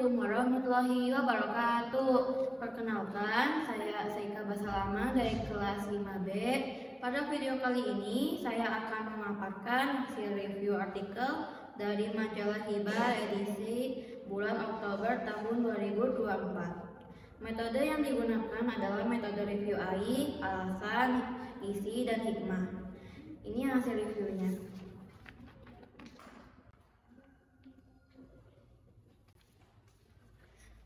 Assalamualaikum warahmatullahi wabarakatuh. Perkenalkan, saya Saika Basalama dari kelas 5B. Pada video kali ini, saya akan memaparkan hasil review artikel dari majalah Hiba edisi bulan Oktober tahun 2024. Metode yang digunakan adalah metode review AI, alasan, isi, dan hikmah. Ini hasil reviewnya.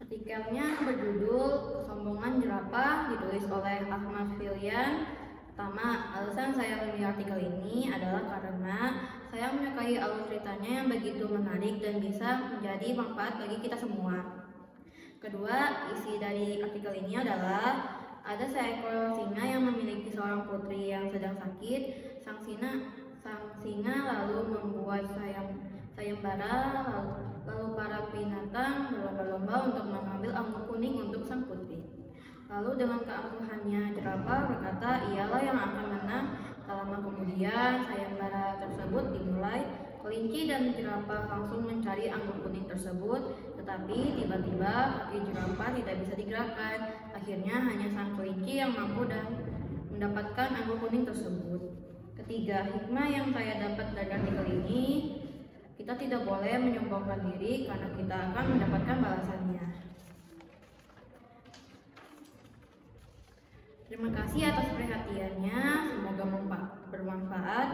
Artikelnya berjudul Kesombongan Jerapah ditulis oleh Ahmad Filian. Pertama, alasan saya memilih artikel ini adalah karena saya menyukai alur ceritanya yang begitu menarik dan bisa menjadi manfaat bagi kita semua. Kedua, isi dari artikel ini adalah ada seekor singa yang memiliki seorang putri yang sedang sakit. Sang singa, sang singa lalu membuat sayang sayembara lalu, lalu para binatang berlomba-lomba untuk mengambil anggur kuning untuk sang putri. Lalu dengan keangkuhannya jerapah berkata ialah yang akan menang. Tak lama kemudian sayembara tersebut dimulai. Kelinci dan jerapah langsung mencari anggur kuning tersebut, tetapi tiba-tiba kaki jerapah tidak bisa digerakkan. Akhirnya hanya sang kelinci yang mampu dan mendapatkan anggur kuning tersebut. Ketiga, hikmah yang saya dapat dari artikel ini kita tidak boleh menyombongkan diri karena kita akan mendapatkan balasannya. Terima kasih atas perhatiannya. Semoga bermanfaat.